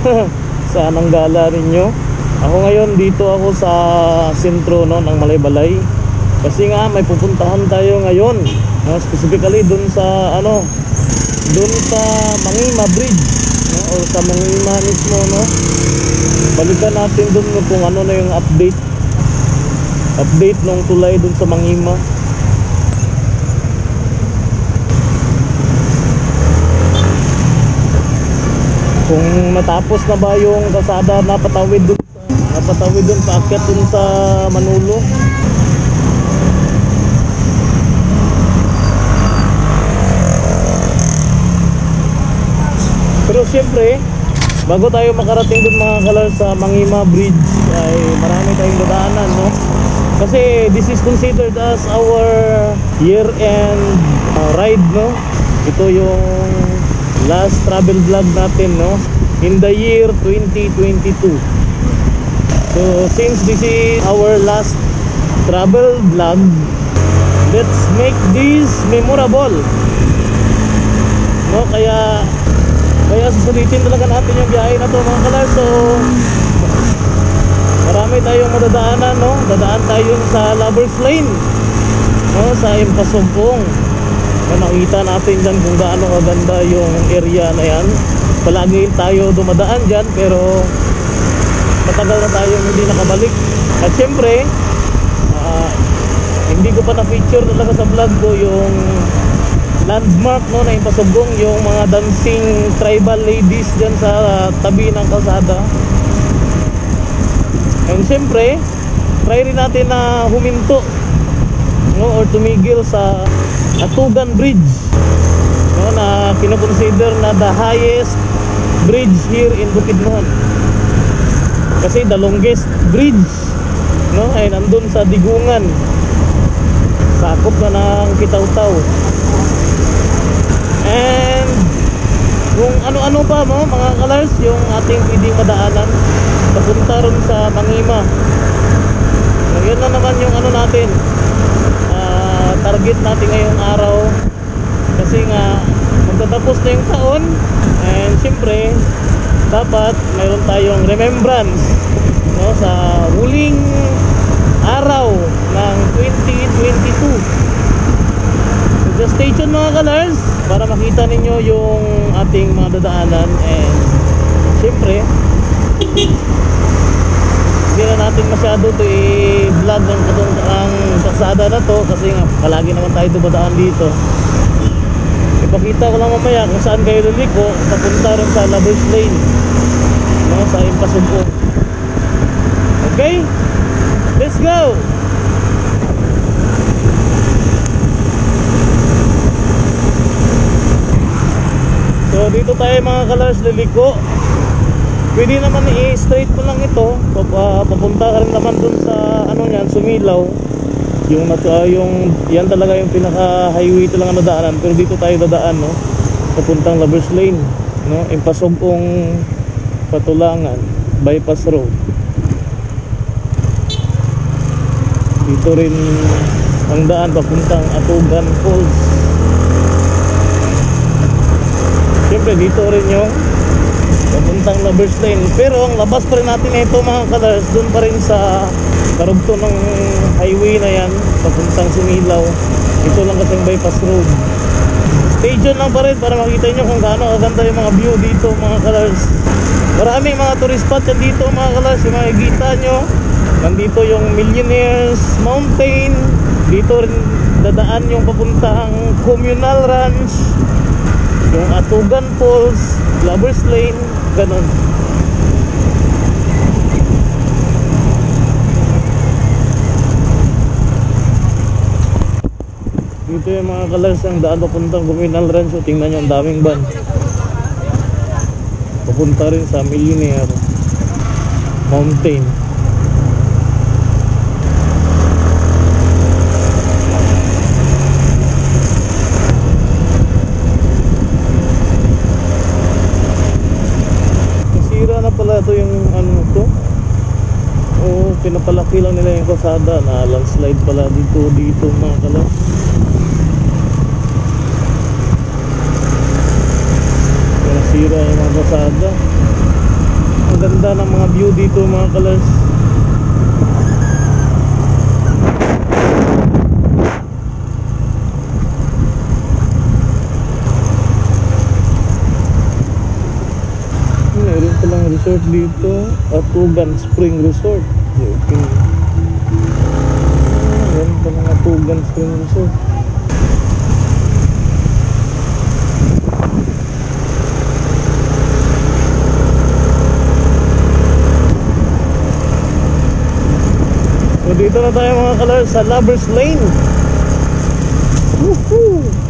Saan ang gala ninyo? Ako ngayon dito ako sa sentro no, ng Malaybalay. Kasi nga may pupuntahan tayo ngayon. No, Specifically dun sa ano Dun sa Mangima Bridge no, O sa Mangima mismo no. Balikan natin dun no, kung ano na yung update. Update nung tulay dun sa Mangima kung matapos na ba yung kasada? Napatawid dun napatawid dun paakyat dun sa Manolo pero siyempre bago tayo makarating dun mga kalar sa Mangima Bridge ay marami tayong dadaanan no? Kasi this is considered as our year end uh, ride no? Ito yung last travel vlog natin no in the year 2022 so since this is our last travel vlog let's make this memorable. No kaya kaya susulitin talaga natin yung biyahe na to mga kalar. So marami tayong madadaanan no? Dadaan tayo sa lovers lane no? Sa Impasumpong na nakita natin dyan kung gaano kaganda yung area na yan palagi tayo dumadaan dyan pero matagal na tayo hindi nakabalik. At syempre ah, hindi ko pa na-feature talaga sa vlog ko yung landmark no na impasugong yung mga dancing tribal ladies dyan sa tabi ng kalsada. And syempre try rin natin na huminto no, or tumigil sa Atugan Bridge no, na kinoconsider na the highest bridge here in Bukidnon kasi the longest bridge no, ay nandun sa Digungan. Sakop na ng Kitaw-Taw. And kung ano-ano pa mo mga kalars yung ating pwedeng madaanan papunta ron sa Mangima. So, yun na naman yung ano natin ah, target natin ngayong araw. Kasi nga magtatapos na yung taon and siyempre dapat mayroon tayong remembrance no, sa huling araw ng 2022 so just stay tuned mga kalars para makita ninyo yung ating mga dadaanan and siyempre hindi na natin masyado to i-vlog ang, katong, ang kalsada na to kasi nga palagi naman tayo dumadaan dito ipakita ko lang mamaya kung saan kayo liliko papunta rin sa Lovers Lane. No, sa Impasubo okay? Let's go! So dito tayo mga kalars liliko pwede naman i-straight mo lang ito. Pap- papunta ka rin naman dun sa ano yan sumilaw yung nat- yung yan talaga yung pinaka highway talaga na daanan pero dito tayo dadaan no? Papuntang Lovers Lane no? Impasugong patulangan bypass road. Dito rin ang daan papuntang Atugan Falls. Siyempre dito rin yung papuntang Lovers Lane. Pero ang labas pa rin natin ito mga kalars doon pa rin sa karugto ng highway na yan papuntang Sumilaw. Ito lang kasing bypass road. Stay tuned lang pa rin para makita nyo kung gaano kaganda yung mga view dito mga kalars maraming mga tourist spot yan dito mga kalars yung makikita nyo nandito yung Millionaires Mountain. Dito rin dadaan yung papuntang Communal Ranch. Yung Atugan Falls Lovers Lane ganun dito yung mga kalars ang daan papuntang Communal Ranch so tingnan nyo ang daming van. Papunta rin sa Millionaire Mountain. Nasira na pala ito yung ano to. O pinapalaki lang nila yung kalsada. Na landslide pala dito dito mga kalas Sira yung mga kasada. Ang ganda ng mga view dito mga kalars. Meron palang resort dito. Atugan Spring Resort. Okay. Ah, Meron palang Atugan Spring Resort. Dito na tayo mga kalars sa Lovers Lane. Woohoo!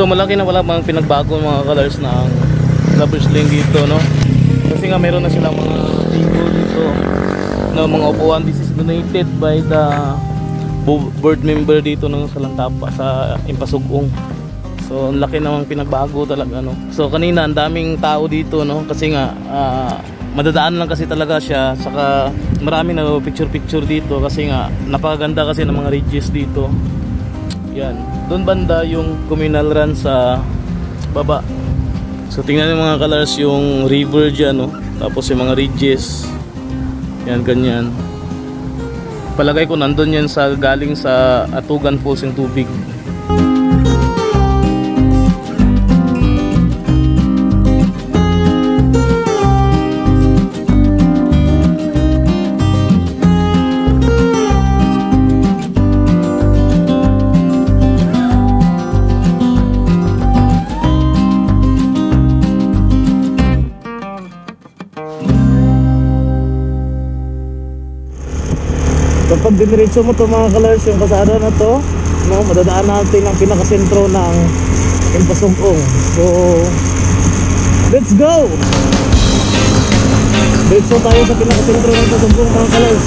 So malaki na wala mga pinagbago mga colors ng lovers lane dito no. Kasi nga meron na silang mga table dito na mga upuan this is donated by the bo- board member dito ng Salantapa sa Impasugong. So ang laki namang pinagbago talaga no. So kanina ang daming tao dito no kasi nga ah, madadaan lang kasi talaga siya saka marami na picture picture dito kasi nga napakaganda kasi ng mga ridges dito. Yan. Doon banda yung communal run sa baba. So tingnan yung mga colors yung river dyan, no? Tapos yung mga ridges. Yan, ganyan. Palagay ko nandun yan sa galing sa Atugan Falls yung tubig. Diniretso mo to mga colors yung kasada na to, no, madadaan natin ang pinakasentro ng Impasugong. So, let's go! Diretso tayo sa pinakasentro ng Impasugong mga colors.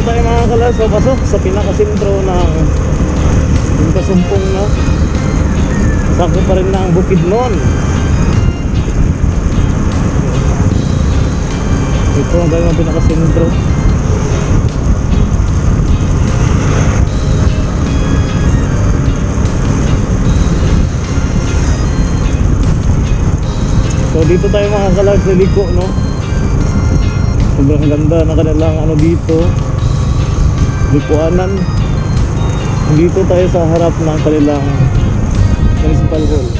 Dito tayo mga kalas, so pasok sa pinakasentro ng yung kasumpong no. Sakto pa rin na ang Bukidnon. Ito ang tayo mga pinakasentro. So dito tayo mga kalas sa liko no. Sobrang ganda ng kanilang ano dito. Likuanan. Dito tayo sa harap ng kanilang municipal hall.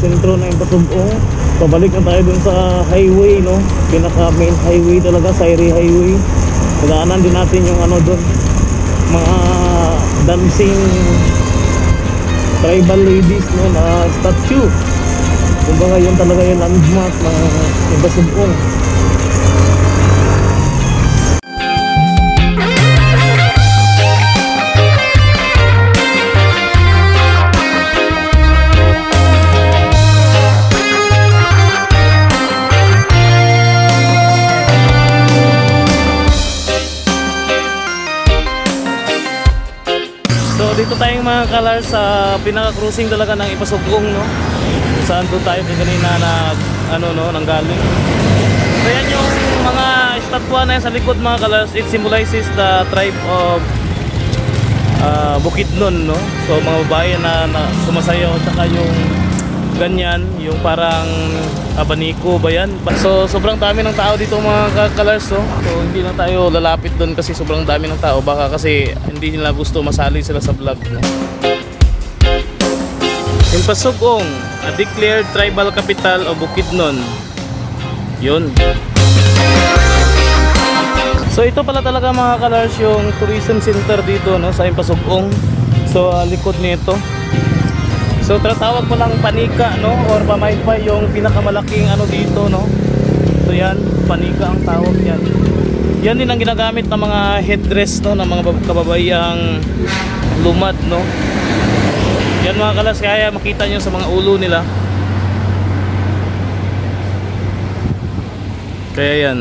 Sentro ng Impasugong. Pabalik na tayo dun sa highway no. Pinaka main highway talaga, Sairi Highway. Pagdaanan din natin yung ano dun. Mga dancing tribal ladies no na statue. Kumbaga yun talaga yung landmark ng Impasugong. Dito tayong mga colors sa pinaka-cruising talaga ng Ipasugong no. Saan doon tayo kanina na ano no nang galing. So yan yung mga estatwa na yan sa likod mga kalars, it symbolizes the tribe of uh, Bukidnon, no? So mga babae na, na sumasayaw at saka yung ganyan, yung parang abaniko ba yan? So sobrang dami ng tao dito mga ka- kalars, no? So hindi na tayo lalapit doon kasi sobrang dami ng tao. Baka kasi hindi nila gusto masali sila sa vlog, no? Impasugong, a declared tribal capital of Bukidnon. Yun. So ito pala talaga mga kalars yung tourism center dito no sa Impasugong. So ah, likod nito. So tatawag mo lang panika no or pamaypay yung pinakamalaking ano dito no. So yan, panika ang tawag yan. Yan din ang ginagamit ng mga headdress no ng mga bab- kababayang lumad no. Yan mga kalas kaya makita nyo sa mga ulo nila. Kaya yan.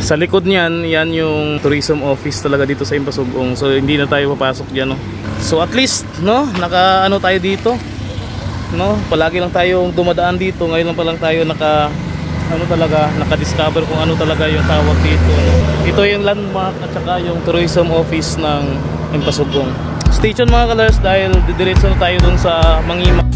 Sa likod niyan, yan yung tourism office talaga dito sa Impasugong. So hindi na tayo papasok diyan no. So at least no, naka ano tayo dito. No, palagi lang tayong dumadaan dito. Ngayon lang pa lang tayo naka ano talaga, naka-discover kung ano talaga yung tawag dito. Ito yung landmark at saka yung tourism office ng Impasugong. Station mga kalars dahil didiretso na tayo dun sa Mangima.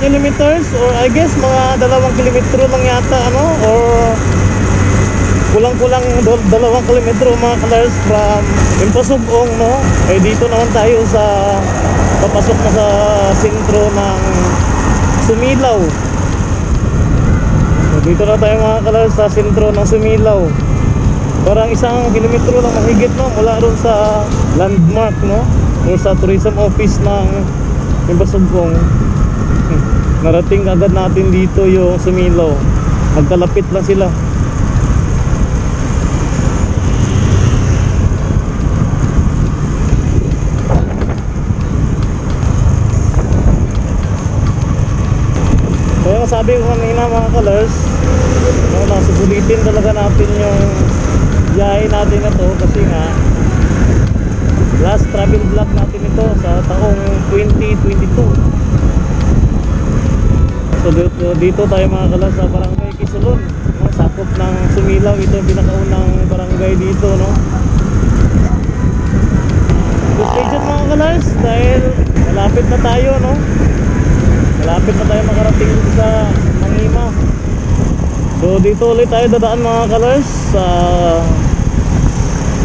Kilometers or I guess mga dalawang kilometro lang yata ano or kulang-kulang dal- dalawang kilometro mga kalars from Impasugong no? Eh dito naman tayo sa papasok na sa sentro ng Sumilaw. So, dito na tayo mga kalars sa sentro ng Sumilaw. Parang isang kilometro lang mahigit no? Mula ron sa landmark no? Or sa tourism office ng Impasugong narating agad natin dito yung Sumilaw magkalapit lang sila Kaya sabi ko kanina mga colors, no, nasusulitin talaga natin yung biyahe natin na to kasi nga last travel vlog natin ito sa taong 2022. So dito, dito tayo mga kalas sa barangay Kisulon, no, sakop ng Sumilaw, ito yung pinakaunang barangay dito, no. Good station mga kalas dahil malapit na tayo, no. Malapit na tayo makarating sa Mangima. So dito ulit tayo dadaan mga colors sa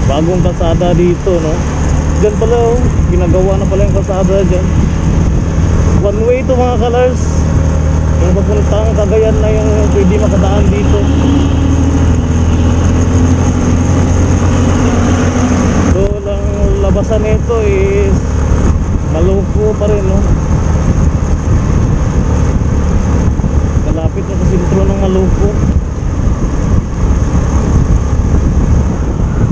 bagong kalsada dito no. Diyan pala oh, ginagawa na pala yung kalsada dyan. One way to mga colors. Yung papuntang Cagayan na yung pwede makadaan dito. So lang labasan nito is malupo pa rin no. malapit na sa sentro ng Malupo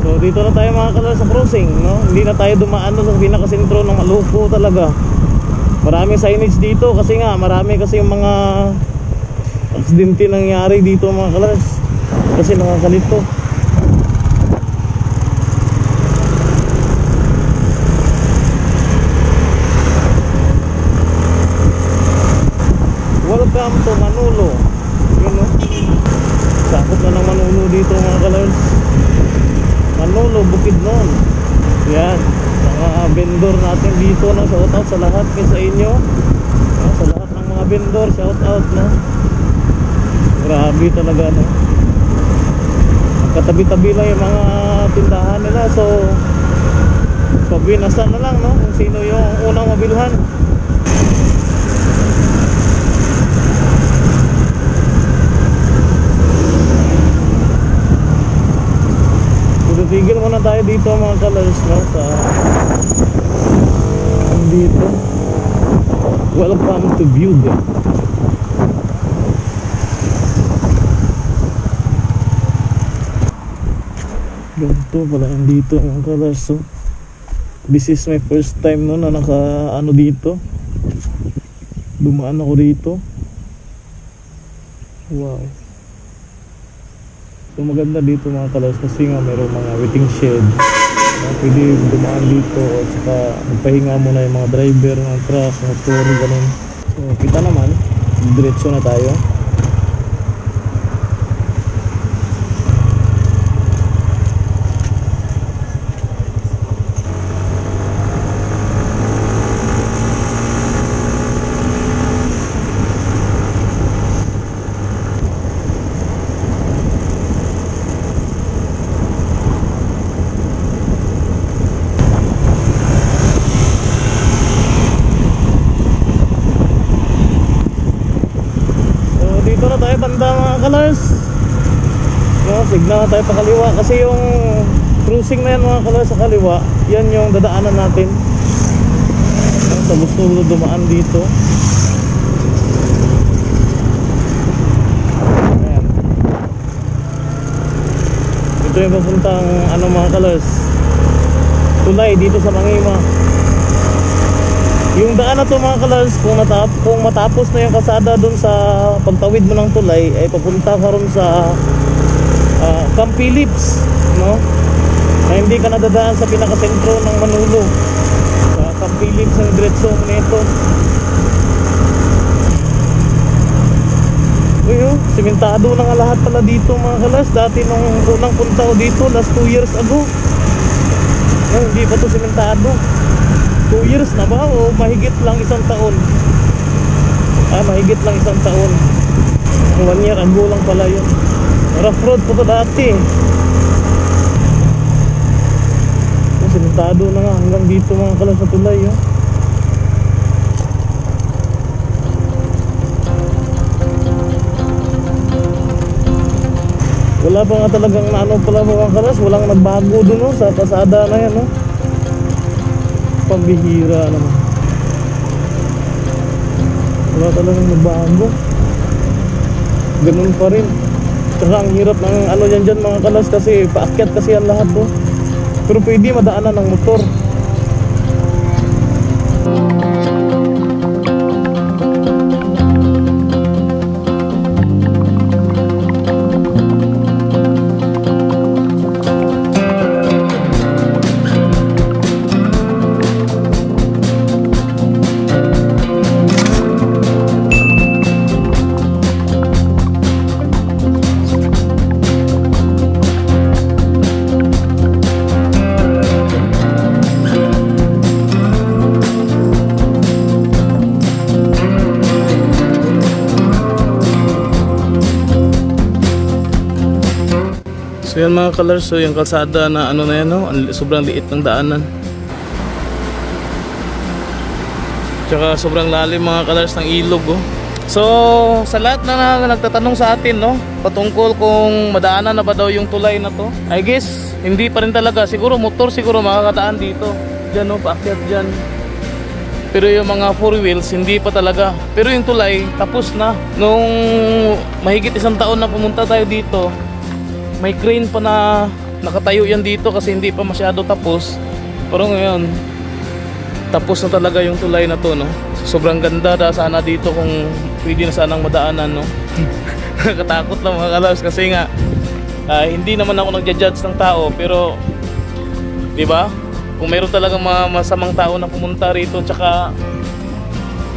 so dito na tayo mga kalala sa crossing no? hindi na tayo dumaan sa pinakasentro ng Malupo talaga marami signage dito kasi nga marami kasi yung mga aksidente nangyari dito mga kalas kasi nakakalito Welcome to Manolo. Yun no. Sakop na ng Manolo dito mga kalors. Manolo, Bukidnon. Yan. Mga vendor natin dito no. Shout out sa lahat kayo sa inyo. No? Sa lahat ng mga vendor, shout out no. Grabe talaga no. Katabi-tabi lang yung mga tindahan nila. So, pabinasan na lang no. Kung sino yung unang mabilhan. Titigil muna tayo dito mga colors no sa dito. Welcome to Buge. Ganito pala yung dito mga colors oh. This is my first time no na naka ano dito. Dumaan ako dito. Wow. So maganda dito mga kalas kasi nga mayroong mga waiting shed. Uh, pwede dumaan dito at saka magpahinga muna yung mga driver ng truck, motor, ganun. So kita naman, diretso na tayo. So dito na tayo banda mga kalars. No, signal na tayo pa kaliwa kasi yung cruising na yan mga kalars sa kaliwa, yan yung dadaanan natin. Sa gusto dumaan dito. Ayan. Ito yung papuntang ano mga kalars. Tulay dito sa Mangima. Yung daan na to mga kalars, kung, natap kung matapos na yung kasada dun sa pagtawid mo ng tulay, ay papunta ka ron sa uh, Camp Phillips, no? Na hindi ka nadadaan sa pinakasentro ng Manolo. Sa Camp Phillips ang diretso mo nito. Uy, oh, simentado na nga lahat pala dito mga kalars. Dati nung unang punta ko dito, last 2 years ago. Oh, hindi pa to simentado. 2 years na ba o mahigit lang isang taon? Ah, mahigit lang isang taon. 1 year ago lang pala yun. Rough road po to dati. Oh, simentado na nga hanggang dito mga kalas sa tulay. Oh. Wala pa nga talagang naano pala mga kalas. Walang nagbago dun no, sa kasada na yan. No? pambihira naman wala talagang nagbago ganun pa rin tsaka ang hirap ng ano yan dyan mga kalas kasi paakyat kasi ang lahat to pero pwede madaanan ng motor So yan mga colors, so yung kalsada na ano na yan, no? Sobrang liit ng daanan. Tsaka sobrang lalim mga colors ng ilog, oh. So, sa lahat na, na nagtatanong sa atin, no? Patungkol kung madaanan na ba daw yung tulay na to. I guess, hindi pa rin talaga. Siguro motor siguro makakadaan dito. Diyan, no? Paakyat dyan. Pero yung mga four wheels, hindi pa talaga. Pero yung tulay, tapos na. Nung mahigit isang taon na pumunta tayo dito, may crane pa na nakatayo yan dito kasi hindi pa masyado tapos. Pero ngayon, tapos na talaga yung tulay na to, no? Sobrang ganda da sana dito kung pwede na sanang madaanan, no? Nakakatakot lang mga kalas kasi nga ah, hindi naman ako nagja-judge ng tao pero 'di ba? Kung meron talagang mga masamang tao na pumunta rito tsaka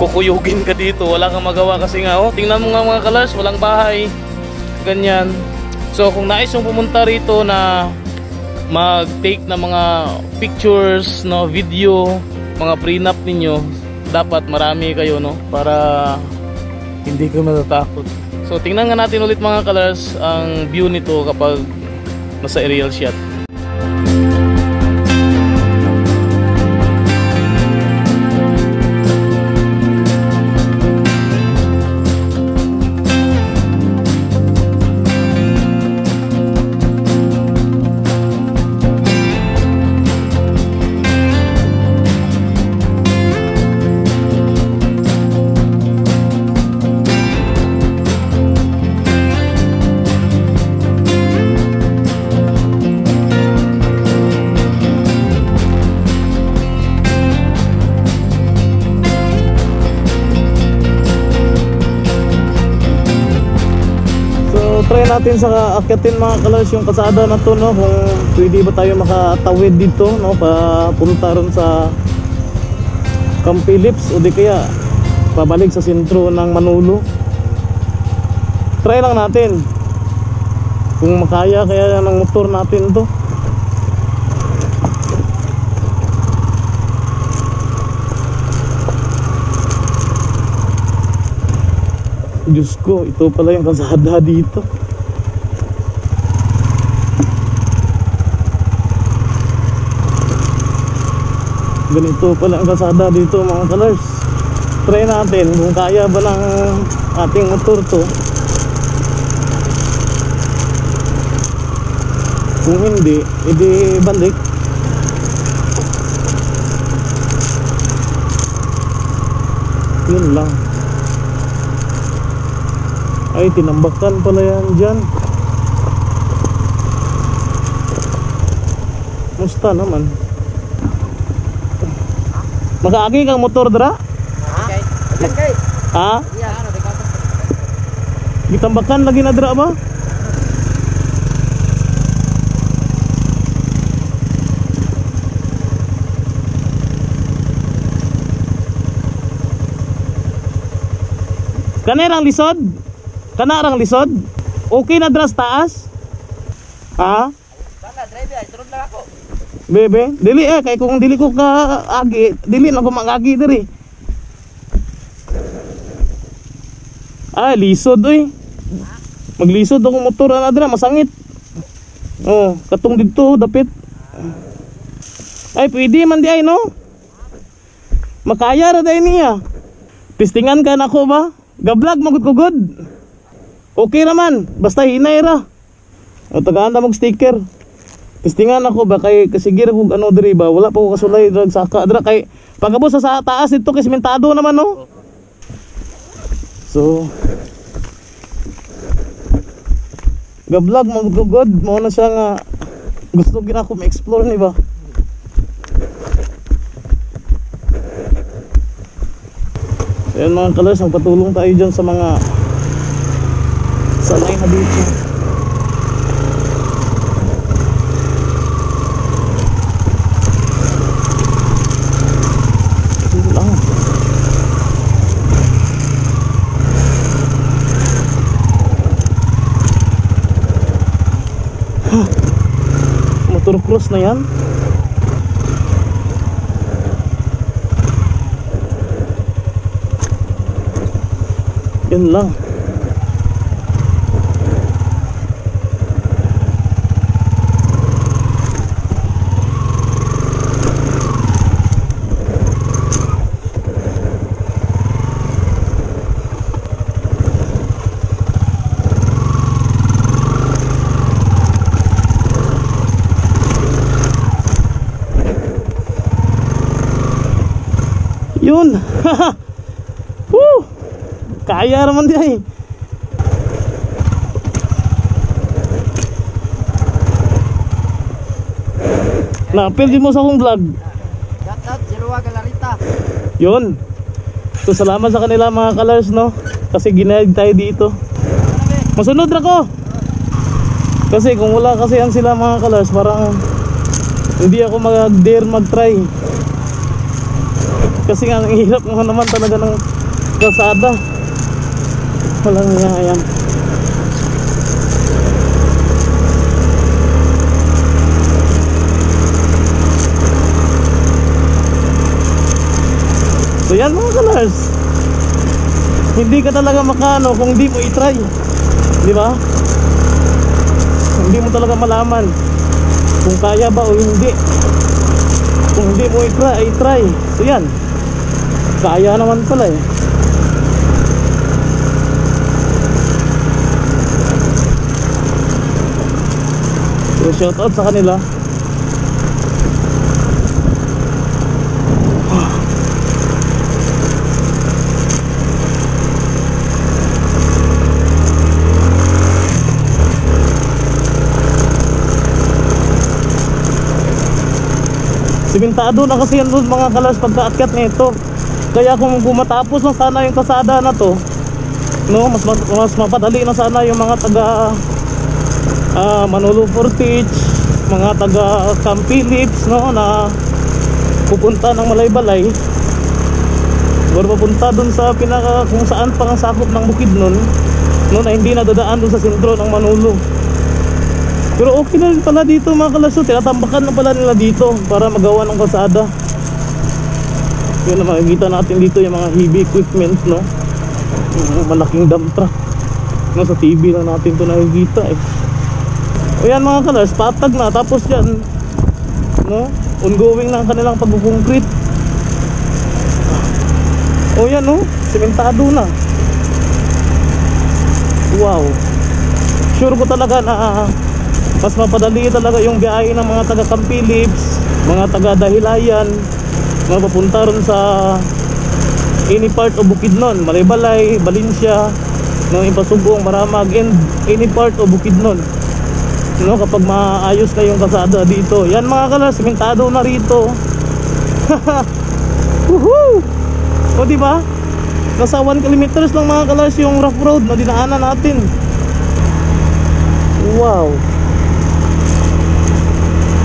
kukuyugin ka dito, wala kang magawa kasi nga oh, tingnan mo nga mga kalas, walang bahay. Ganyan. So kung nais yung pumunta rito na mag-take ng mga pictures, no, video, mga prenup ninyo, dapat marami kayo no para hindi kayo matatakot. So tingnan nga natin ulit mga colors ang view nito kapag nasa aerial shot. Natin sa akyatin mga kalars yung kasada na to no? Kung pwede ba tayo makatawid dito no? Papunta ron sa Camp Phillips. O di kaya pabalik sa sentro ng Manolo. Try lang natin. Kung makaya kaya ng motor natin to. Diyos ko, ito pala yung kasada dito. Ganito pala ang kasada dito mga kalars. Try natin kung kaya ba ng ating motor to. Kung hindi, edi balik. Yun lang. Ay, tinambakan pala yan dyan. Musta naman? Makaagi kang motor. Okay. Ha? Ka Gitambakan lagi na dra ba? Kanirang lisod? Kanarang lisod? Okay na dras taas? Ha? Sana, driver, turun lang ako. Bebe, dili eh kay kung dili ko ka agi, dili na ko magagi diri. Ay, lisod oy. Maglisod ako motor ana dira masangit. Oh, katong dito dapit. Ay, pwede man di ay no. Makaya ra dai niya. Pistingan ka na ko ba? Gablag magud ko good. Okay naman, basta hinay ra. O tagaan na mong sticker. Testingan ako ba kay kasigir ko ano diri ba wala pa ko kasulay drag saka dira kay pagabot sa, taas dito kay sementado naman no. So Gablog magugod mo na siya nga gusto gina ko ma-explore ni ba. Yun mga kalers, magpatulong tayo dyan sa mga sanay na dito. Yun lang. Huh. Cross na yan. Yun lang. Yun. Woo! Kaya naman di ay. Na-appeal din mo sa akong vlog. Out, Jerua Galarita. Yun. So salamat sa kanila mga kalars no. Kasi ginayag tayo dito. Masunod na ko. Kasi kung wala kasi yan sila mga kalars parang hindi ako mag-dare mag-try. Kasi nga ang hirap mo naman talaga ng kalsada. Walang nga yan. So yan mga kalars. Hindi ka talaga makano kung hindi mo i-try. Di ba? Hindi mo talaga malaman kung kaya ba o hindi. Kung hindi mo i-try, i-try. So yan. Kaya naman pala eh. So shout out sa kanila. Simentado na kasi yan doon mga kalas pagkaakyat nito. Kaya kung kumatapos lang sana yung kasada na to, no, mas ma- mas mapadali na sana yung mga taga ah, Manolo Fortich, mga taga Camp Phillips no na pupunta ng Malaybalay. Siguro papunta dun sa pinaka kung saan pang sakop ng bukid nun no na hindi nadadaan dun sa sentro ng Manolo. Pero okay na pala dito mga kalaso, tinatambakan na pala nila dito para magawa ng kalsada. Yun na makikita natin dito yung mga heavy equipment no. Yung malaking dump truck. No, sa TV lang natin to nakikita eh. O yan mga kalars, patag na. Tapos yan, no, ongoing na ang kanilang pagkukoncrete. O yan no, sementado na. Wow. Sure ko talaga na ah, mas mapadali talaga yung biyahe ng mga taga Camp Phillips, mga taga Dahilayan, mga papunta ron sa any part o Bukidnon, Malaybalay, Valencia, no, Impasugong, Maramag, and any part o Bukidnon. No, kapag maayos na yung kasada dito. Yan mga kalas, simentado na rito. Woohoo! O di ba? Nasa 1 kilometers lang mga kalas yung rough road na dinaanan natin. Wow.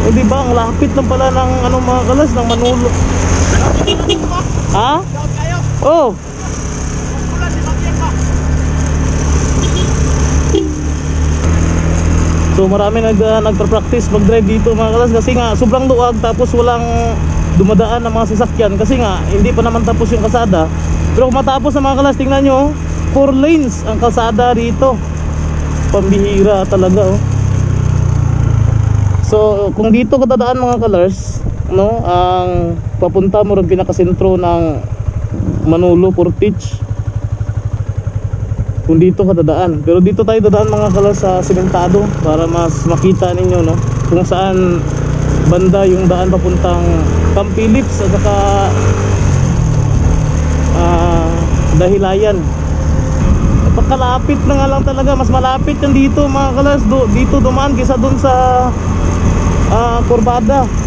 O di ba ang lapit lang pala ng ano mga kalas ng Manolo. Ha? Oh. So marami nag uh, nagpa-practice mag-drive dito mga kalas kasi nga sobrang luwag tapos walang dumadaan ng mga sasakyan kasi nga hindi pa naman tapos yung kalsada. Pero kung matapos na mga kalas tingnan nyo, 4 lanes ang kalsada rito. Pambihira talaga oh. So kung dito ka dadaan mga kalars, no, ang papunta mo rin pinakasentro ng Manolo Portage. Kung dito ka. Pero dito tayo dadaan mga kalars sa sementado para mas makita ninyo no kung saan banda yung daan papuntang Camp Phillips at saka ah, Dahilayan. Napakalalapit na nga lang talaga. Mas malapit yan dito mga kalas. Do, dito dumaan kisa dun sa ah, Corbada.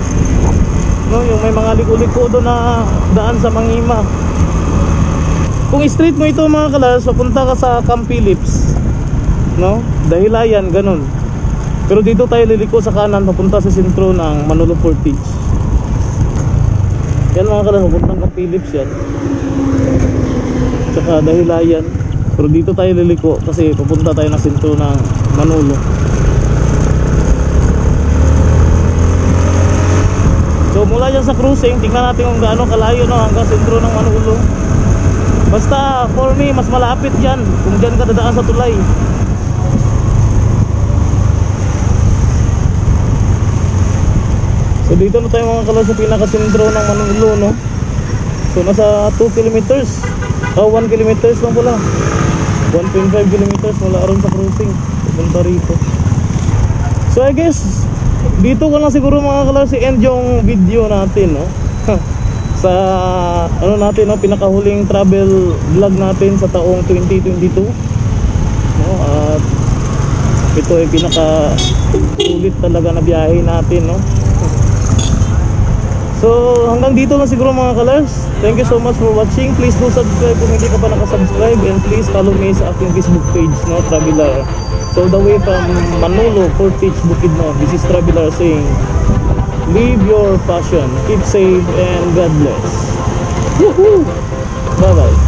No, yung may mga liko-liko doon na daan sa Mangima. Kung straight mo ito mga kalas, papunta ka sa Camp Phillips. No? Dahilayan, ganun. Pero dito tayo liliko sa kanan, papunta sa sentro ng Manolo Portage. Yan mga kalas, papuntang Camp Phillips yan. Tsaka Dahilayan. Pero dito tayo liliko kasi papunta tayo ng sentro ng Manolo. Mula dyan sa cruising, tingnan natin kung gaano kalayo no, hanggang sentro ng Manolo. Basta for me, mas malapit dyan kung dyan ka dadaan sa tulay. So dito na tayo mga kalas sa pinakasentro ng Manolo no. So nasa 2 kilometers. Oh, 1 kilometers lang pala. 1.5 kilometers mula aron sa cruising. Punta rito. So I guess dito ko lang siguro mga kalas i-end yung video natin no. sa ano natin no? Pinakahuling travel vlog natin sa taong 2022 no? At ito ay pinaka ulit talaga na biyahe natin no? So hanggang dito lang siguro mga kalars Thank you so much for watching. Please do subscribe kung hindi ka pa nakasubscribe. And please follow me sa aking Facebook page no? Traveler So the way from Manolo, Portage, Bukidnon This is Traveler saying Live your passion Keep safe and God bless Woohoo! Bye bye